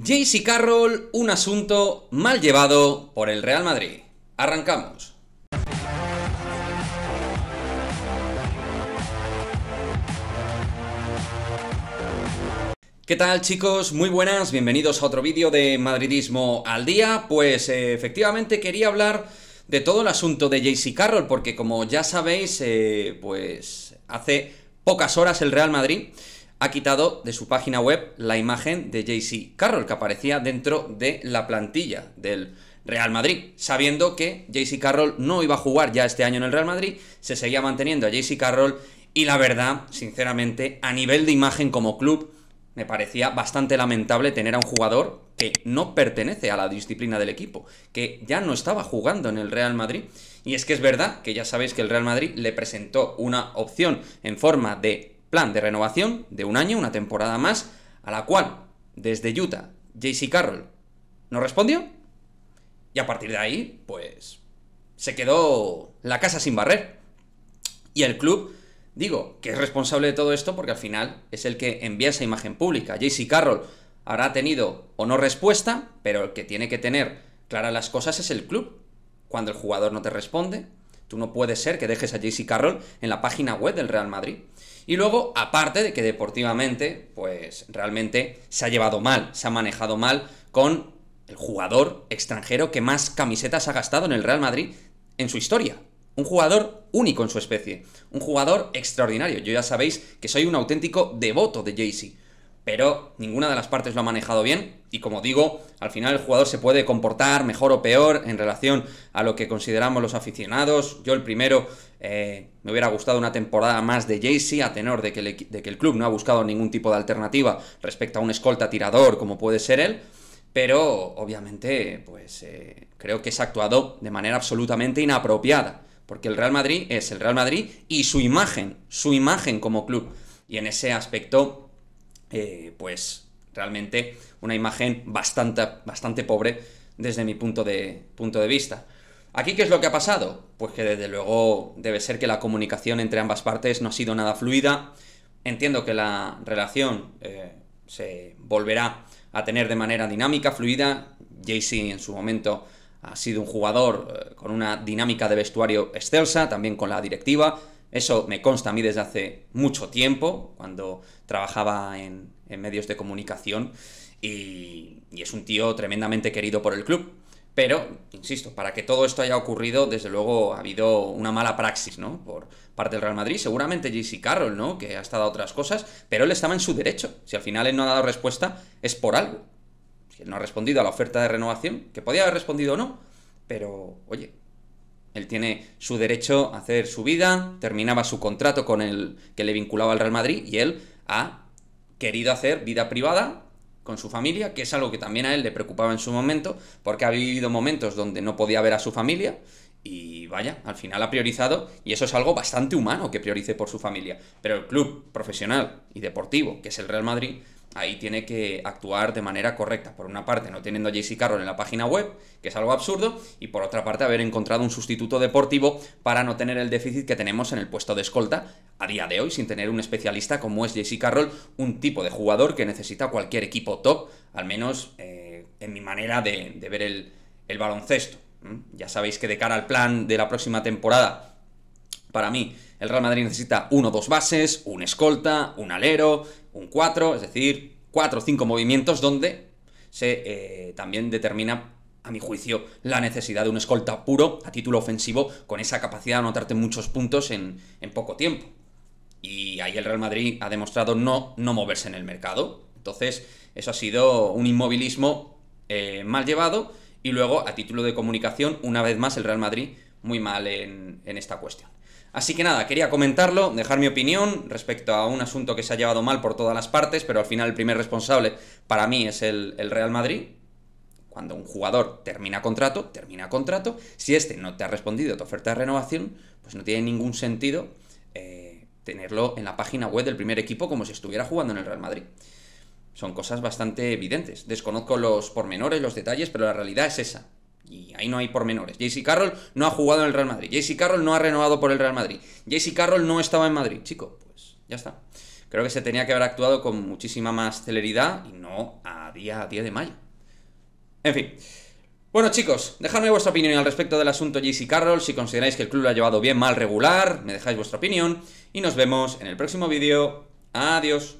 JC Carroll, un asunto mal llevado por el Real Madrid. Arrancamos. ¿Qué tal chicos? Muy buenas, bienvenidos a otro vídeo de Madridismo al Día. Pues eh, efectivamente quería hablar de todo el asunto de JC Carroll, porque como ya sabéis, eh, pues hace pocas horas el Real Madrid ha quitado de su página web la imagen de JC Carroll, que aparecía dentro de la plantilla del Real Madrid, sabiendo que JC Carroll no iba a jugar ya este año en el Real Madrid, se seguía manteniendo a JC Carroll y la verdad, sinceramente, a nivel de imagen como club, me parecía bastante lamentable tener a un jugador que no pertenece a la disciplina del equipo, que ya no estaba jugando en el Real Madrid. Y es que es verdad que ya sabéis que el Real Madrid le presentó una opción en forma de plan de renovación de un año, una temporada más, a la cual desde Utah JC Carroll no respondió. Y a partir de ahí, pues se quedó la casa sin barrer. Y el club Digo que es responsable de todo esto porque al final es el que envía esa imagen pública. JC Carroll habrá tenido o no respuesta, pero el que tiene que tener claras las cosas es el club. Cuando el jugador no te responde, tú no puedes ser que dejes a JC Carroll en la página web del Real Madrid. Y luego, aparte de que deportivamente, pues realmente se ha llevado mal, se ha manejado mal con el jugador extranjero que más camisetas ha gastado en el Real Madrid en su historia. Un jugador único en su especie. Un jugador extraordinario. Yo ya sabéis que soy un auténtico devoto de Jaycee. Pero ninguna de las partes lo ha manejado bien. Y como digo, al final el jugador se puede comportar mejor o peor en relación a lo que consideramos los aficionados. Yo el primero eh, me hubiera gustado una temporada más de Jaycee, a tenor de que, el, club no ha buscado ningún tipo de alternativa respecto a un escolta tirador como puede ser él. Pero obviamente, pues eh, creo que se ha actuado de manera absolutamente inapropiada porque el Real Madrid es el Real Madrid y su imagen, su imagen como club. Y en ese aspecto, eh, pues realmente una imagen bastante, bastante pobre desde mi punto de, punto de vista. ¿Aquí qué es lo que ha pasado? Pues que desde luego debe ser que la comunicación entre ambas partes no ha sido nada fluida. Entiendo que la relación eh, se volverá a tener de manera dinámica, fluida. Jaycee en su momento ha sido un jugador eh, con una dinámica de vestuario excelsa, también con la directiva. Eso me consta a mí desde hace mucho tiempo, cuando trabajaba en, medios de comunicación, y, es un tío tremendamente querido por el club. Pero, insisto, para que todo esto haya ocurrido, desde luego ha habido una mala praxis, ¿no? Por parte del Real Madrid. Seguramente JC Carroll, ¿no? Que ha estado a otras cosas, pero él estaba en su derecho. Si al final él no ha dado respuesta, es por algo no ha respondido a la oferta de renovación, que podía haber respondido o no, pero oye, él tiene su derecho a hacer su vida, terminaba su contrato con el que le vinculaba al Real Madrid y él ha querido hacer vida privada con su familia, que es algo que también a él le preocupaba en su momento, porque ha vivido momentos donde no podía ver a su familia y vaya, al final ha priorizado y eso es algo bastante humano que priorice por su familia. Pero el club profesional y deportivo, que es el Real Madrid, ahí tiene que actuar de manera correcta. Por una parte, no teniendo a JC Carroll en la página web, que es algo absurdo, y por otra parte, haber encontrado un sustituto deportivo para no tener el déficit que tenemos en el puesto de escolta a día de hoy, sin tener un especialista como es JC Carroll, un tipo de jugador que necesita cualquier equipo top, al menos eh, en mi manera de, ver el, el baloncesto. Ya sabéis que de cara al plan de la próxima temporada, para mí, el Real Madrid necesita uno o dos bases, un escolta, un alero, un 4, es decir, 4 o 5 movimientos donde se eh, también determina, a mi juicio, la necesidad de un escolta puro a título ofensivo con esa capacidad de anotarte muchos puntos en, poco tiempo. Y ahí el Real Madrid ha demostrado no, no moverse en el mercado. Entonces, eso ha sido un inmovilismo eh, mal llevado. Y luego, a título de comunicación, una vez más, el Real Madrid muy mal en esta cuestión. Así que nada, quería comentarlo, dejar mi opinión respecto a un asunto que se ha llevado mal por todas las partes, pero al final el primer responsable para mí es el, Real Madrid. Cuando un jugador termina contrato, termina contrato. Si este no te ha respondido tu oferta de renovación, pues no tiene ningún sentido eh, tenerlo en la página web del primer equipo como si estuviera jugando en el Real Madrid. Son cosas bastante evidentes. Desconozco los pormenores, los detalles, pero la realidad es esa. Y ahí no hay pormenores. JC Carroll no ha jugado en el Real Madrid. JC Carroll no ha renovado por el Real Madrid. JC Carroll no estaba en Madrid. Chico, pues ya está. Creo que se tenía que haber actuado con muchísima más celeridad y no a día, a día de mayo. En fin. Bueno chicos, dejadme vuestra opinión al respecto del asunto JC Carroll, si consideráis que el club lo ha llevado bien, mal, regular, me dejáis vuestra opinión y nos vemos en el próximo vídeo. Adiós.